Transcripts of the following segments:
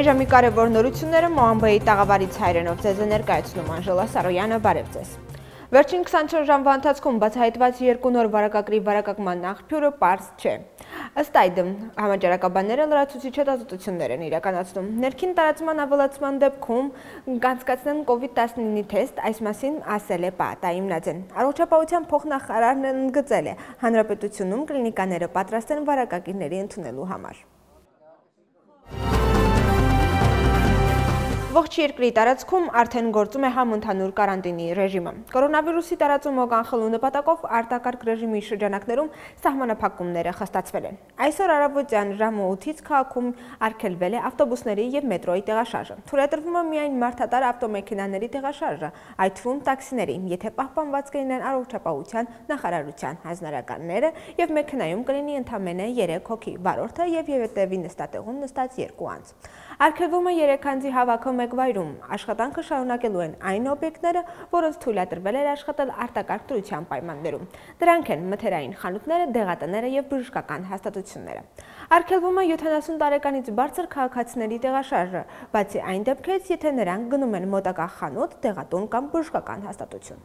Այժմի կարևոր նորությունները Մոամբեի տաղավարից հայրենով ձեզ է ներկայացնում Անժելա Սարոյանը, բարև ձեզ։ Վերջին 24 ժամվա ընթացքում բացահայտված երկու նոր վարակագրի վարակակման աղբյուրը պարզ չէ։ Ըստ այդմ, համաճարակաբանները լրացուցիչ հետազոտություններ են իրականացնում։ Ներքին տարածման ավելացման դեպքում կանցկացնեն COVID-19-ի թեստ, այս մասին ասել է Պատա Իմնաձեն։ Առողջապահության փոխնախարարն ընդգծել է, հանրապետությունում կլինիկաները պատրաստ են վարակագիրների ընդունելու համար։ Ողջ երկրի տարածքում արդեն գործում է համընդհանուր կարանտինի ռեժիմը։ Կորոնավիրուսի տարածումը կանխելու նպատակով արտակարգ ռեժիմի շրջանակներում սահմանափակումները խստացվել են։ Այսօր առավոտյան ժամը 8-ից քաղաքում արգելվել է ավտոբուսների եւ մետրոյի տեղաշարժը։ Թույլատրվում է միայն մարդատար ավտոմեքենաների տեղաշարժը, այդ թվում տաքսիների, եթե պահպանված կլինեն առողջապահության նախարարության հանձնարարականները եւ մեքենայում կլինի ընդամենը 3 հոգի, վարորդը եւ ևետևի նստատեղում նստած 2 անձ։ Արգելվում է 3 անձի հավաքը մեկ վայրում։ Աշխատանքը շարունակելու են այն օբյեկտները, որոնց թույլատրվել էր աշխատել արտակարգ դրության պայմաններում։ Դրանք են մթերային խանութները, դեղատները եւ բժշկական հաստատությունները։ Արգելվում է 70 տարեկանից բարձր քաղաքացիների տեղաշարժը, բացի այն դեպքերից, եթե նրանք գնում են մոտակա խանութ, տեղատուն կամ բժշկական հաստատություն։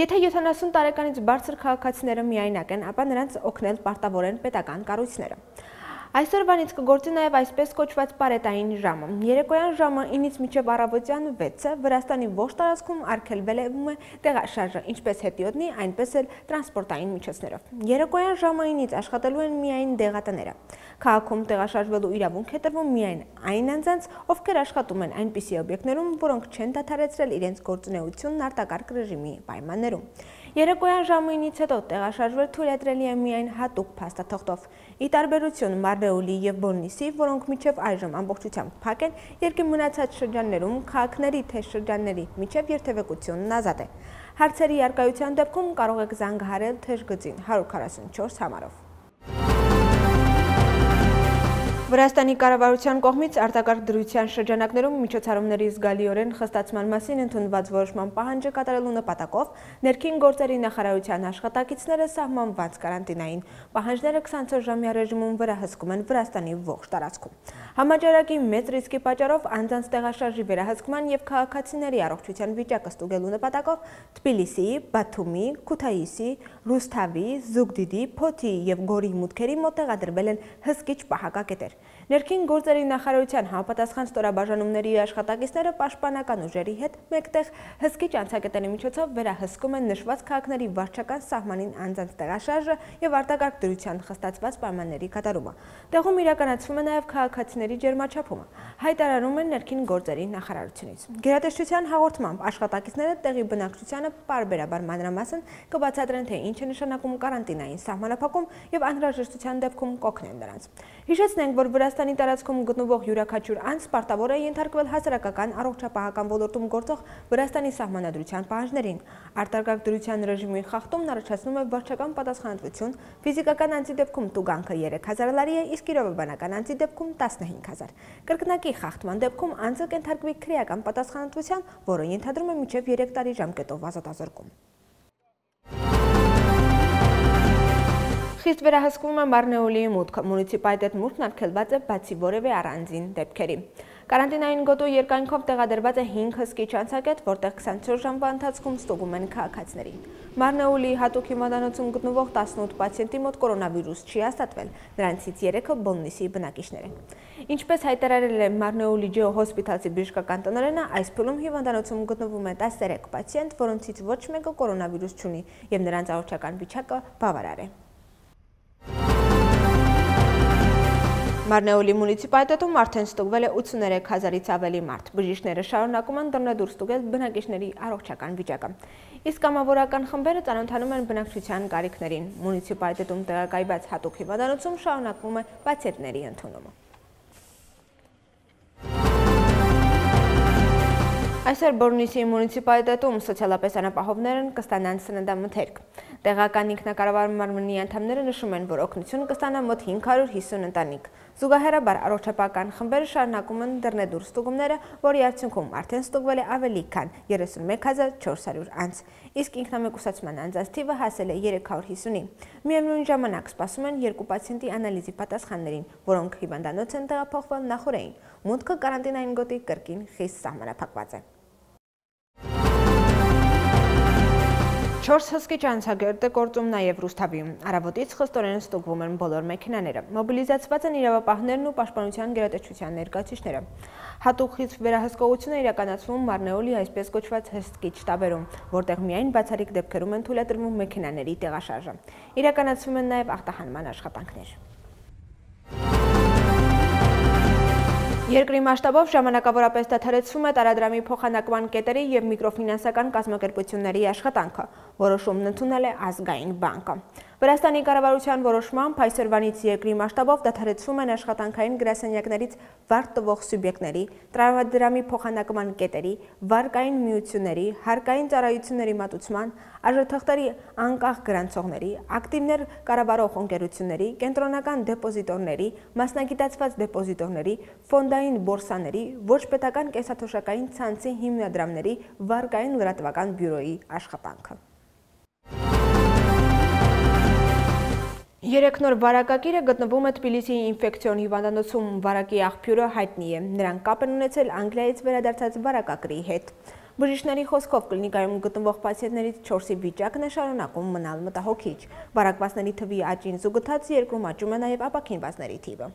Եթե 70 տարեկանից բարձր քաղաքացիները միայնակ են, ապա նրանց օգնել պարտավոր են պետական կառույցները։ Այսօրվանից կգործի նաև այսպես կոչված պարետային ժամը։ Երեկոյան ժամը 9-ից մինչև առավոտյան 6-ը Վրաստանի ողջ տարածքում արգելվել է տեղաշարժը, ինչպես հետիոտնի, այնպես էլ տրանսպորտային միջոցներով։ Երեկոյան ժամը 9-ից աշխատելու են միայն դեղատները։ Քաղաքում տեղաշարժվելու իրավունք է տրվում միայն այն անձանց, ովքեր աշխատում են այնպիսի օբյեկտներում, որոնք չեն դադարեցրել իրենց գործունեությունն արտակարգ ռեժիմի պայմաններում։ Երեկոյան ժամը 9-ից հետո տեղաշարժվել թույլատրելի է միայն հատուկ փաստաթղթով։ Ի տարբերություն Մարնեուլի եւ Բոննիսի, որոնք միջև այժմ ամբողջությամբ փակ են, երկրի մնացած շրջաններում քաղաքների թե շրջանների միջև երթևեկությունն ազատ է։ Հարցերի արկայության դեպքում կարող եք զանգահարել թեժգծին 144 համարով։ Վրաստանի կառավարության կողմից արտակարգ դրության շրջանակներում միջոցառումների զգալիորեն խստացման մասին ընդունված որոշման պահանջը կատարելու նպատակով ներքին գործերի նախարարության աշխատակիցները սահմանված կարանտինային պահանջները 24 ժամյա ռեժիմում վերահսկում են Վրաստանի ողջ տարածքում։ Համաճարակի մեծ ռիսկի պատճառով անձանց տեղաշարժի վերահսկման եւ քաղաքացիների առողջության վիճակը ստուգելու նպատակով Թբիլիսիի, Բաթումի, Քութայիսի, Ռուսթավի, Զուգդիդի, Փոթի եւ Գորի մուտքերի մոտ տեղադրվել են հսկիչ պահակակետեր։ Ներքին գործերի նախարարության համապատասխան ստորաբաժանումների աշխատակիցները պաշտպանական ուժերի հետ մեկտեղ հսկիչ անցակետերի միջոցով վերահսկում են նշված քաղաքների վարչական սահմանին անձանց տեղաշարժը եւ արտակարգ դրության խստացված պայմանների կատարումը։ Տեղում իրականացվում է նաեւ քաղաքացիների ջերմաչափումը, հայտարարում են ներքին գործերի նախարարությունից։ Գերատեսչության հաղորդմամբ աշխատակիցները տեղի բնակչությանը պարբերաբար մանրամասն կբացատրեն, թե ինչ է նշանակում կարանտինային սահմանափակում եւ անհրաժեշտության դեպքում կօգնեն նրանց։ Հիշեցնենք, որ Վրաստանի տարածքում գտնվող յուրաքանչյուր անձ պարտավոր է ենթարկվել հասարակական առողջապահական ոլորտում գործող Վրաստանի սահմանադրության պահանջներին։ Արտարգակ դրության ռեժիմի խախտումն առաջացնում է վարչական պատասխանատվություն, ֆիզիկական անձի դեպքում տուգանքը 3000 լարի է, իսկ իրավաբանական անձի դեպքում 15000։ Կրկնակի խախտման դեպքում անձը կենթարկվի քրեական պատասխանատվության, որը ենթադրում է մինչև 3 տարի ժամկետով ազատազրկում։ Խիստ վերահսկվում է Մարնեոլիի մուտքը, մունիցիպալիտետ մուտքն արգելված է բացի որևէ առանձին դեպքերի։ Կարանտինային գոտու երկայնքով տեղադրված է 5 հսկիչ անցակետ, որտեղ 24 ժամվա ընթացքում ստուգում են քաղաքացիներին։ Մարնեոլի հատուկ հիմնադանոցում գտնվող 18 պացիենտի մոտ կորոնավիրուս չի հաստատվել, նրանցից 3-ը Բոննիսի բնակիչներ են։ Ինչպես հայտարարել է Մարնեոլի ջեո հոսպիտալցի բժշկական տնօրենը, այս փուլում հիվանդանոցում գտնվում է 13 պացիենտ, որոնցից ոչ մեկը կորոնավիրուս չունի եւ նրանց առողջական վիճակը բավարար է։ Մարնեոլի մունիցիպալիտետում արդեն ստուգվել է 83 հազարից ավելի մարդ։ Բժիշկները շարունակում են դռնեդուր ստուգել բնակիչների առողջական վիճակը։ Իսկ կամավորական խմբերը ծանոթանում են բնակչության կարիքներին։ Մունիցիպալիտետում տեղակայված հատուկ հիվանդանոցում շարունակվում է պացիենտների ընդունումը։ Այսօր Բորնիսի մունիցիպալիտետում սոցիալապես անապահովներն կստանան սննդամթերք։ Տեղական ինքնակառավարման մարմնի անդամները նշում են, որ օգնություն կստանա մոտ 550 ընտանիք։ Զուգահեռաբար առողջապահական խմբերը շարունակում են դռնեդուր ստուգումները, որի արդյունքում արդեն ստուգվել է ավելի քան 31400 անձ, իսկ ինքնամեկուսացման անձանց թիվը հասել է 350-ի։ Միևնույն ժամանակ սպասում են երկու պացիենտի անալիզի պատասխաններին, որոնք հիվանդանոց են տեղափոխվել նախորդային։ Մուտքը կարանտինային գոտի կրկին խիստ սահմանափակված է։ 4 հսկիչ անցագերտ է գործում նաև Ռուսթավիում։ Արավոտից խստորեն ստուգվում են բոլոր մեքենաները։ Մոբիլիզացված են իրավապահներն ու պաշտպանության գերատեսչության ներկայացուցիչները։ Հատուկ վերահսկողություն է իրականացվում Մարնեոլի այսպես կոչված հսկիչ շտաբերում, որտեղ միայն բացառիկ դեպքերում են թույլատրվում մեքենաների տեղաշարժը։ Իրականացվում են նաև ախտահանման աշխատանքներ։ Երկրի մասշտաբով ժամանակավորապես դադարեցվում է տարադրամի փոխանակման կետերի եւ միկրոֆինանսական կազմակերպությունների աշխատանքը, որոշումն ընդունել է ազգային բանկը։ Վրաստանի կառավարության որոշմամբ այսօրվանից երկրի մասշտաբով դադարեցվում են աշխատանքային գրասենյակներից վար տվող սուբյեկտների, տրավադրամի փոխանակման կետերի, վարկային միությունների, հարկային ծառայությունների մատուցման, արժեթղթերի անկախ գրանցողների, ակտիվներ կառավարող ընկերությունների, կենտրոնական դեպոզիտորների, մասնագիտացված դեպոզիտորների, ֆոնդային բորսաների, ոչ պետական կեսաթոշակային ցանցի հիմնադրամների, վարկային լրատվական բյուրոյի աշխատանքը։ Երեք նոր վարակակիրը գտնվում է Թբիլիսիի ինֆեկցիոն հիվանդանոցում, վարակի աղբյուրը հայտնի է։ Նրանք կապ են ունեցել Անգլիայից վերադարձած վարակակրի հետ։ Բժիշկների խոսքով կլինիկայում գտնվող պացիենտներից 4-ի վիճակն է շարունակում մնալ մտահոգիչ։ Վարակվածների թվի աճին զուգթաց երկրում աճում է նաև ապակինվածների թիվը։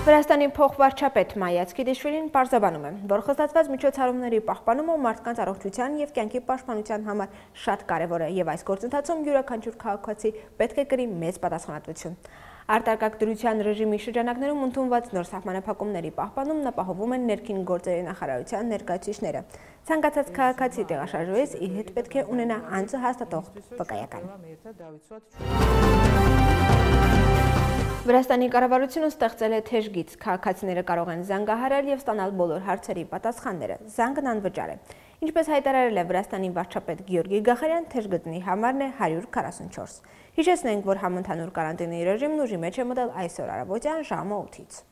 Վրաստանի փոխվարչապետ Մայացկի Դիշվիլին պարզաբանում է, որ խոստացված միջոցառումների պահպանումը մարդկանց առողջության եւ կյանքի պաշտպանության համար շատ կարեւոր է եւ այս գործընթացում յուրաքանչյուր քաղաքացի պետք է կրի մեծ պատասխանատվություն։ Արտակարգ դրության ռեժիմի շրջանակներում ընդունված նոր սահմանափակումների պահպանումն ապահովում են ներքին գործերի նախարարության ներկայացուցիչները։ Ցանկացած քաղաքացի տեղաշարժվեց իր հետ պետք է ունենա անձը հաստատող վկայական։ Վրաստանի կառավարությունը ստեղծել է թեժգից, քաղաքացիները կարող են զանգահարել եւ ստանալ բոլոր հարցերի պատասխանները։ Զանգն անվճար է։ Ինչպես հայտարարել է Վրաստանի վարչապետ Գյորգի Գախարյան, թեժգտնի համարն է 144։ Հիշեցնենք, որ համընդհանուր կարանտինի ռեժիմն ուժի մեջ է մտել այսօր առավոտյան ժամը 8-ից։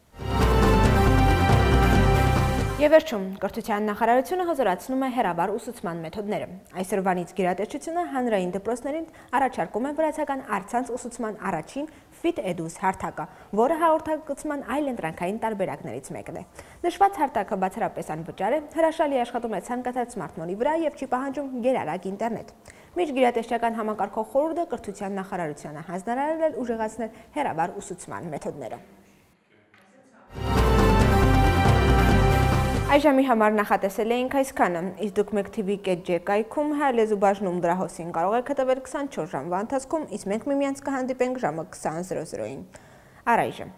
Եվ վերջում, կրթության նախարարությունը հզորացնում է հերաբար ուսուցման մեթոդները։ Այսօրվանից գերատեսչությունը հանրային դպրոցներին առաջարկում է վրացական արցանց ուսուցման առաջին Fit Edus հարթակը, որը հաղորդակցման այլ ընտրանքային տարբերակներից մեկն է։ Նշված հարթակը բացառապես անվճար է, հրաշալի աշխատում է ցանկացած սմարթֆոնի վրա եւ չի պահանջում գերարագ ինտերնետ։ Միջգիրատեսչական համակարգող խորհուրդը կրթության նախարարությանը հանձնարարել ուժեղացնել հերաբար ուսուցման մեթոդները։ Այժմի համար նախատեսել էինք այսքանը, իսկ դուք մեկ TV.j կայքում հայ լեզու բաժնում դրա հոսին կարող եք հետևել 24 ժամվա ընթացքում, իսկ մենք միմյանց կհանդիպենք ժամը 20:00-ին։ Առայժմ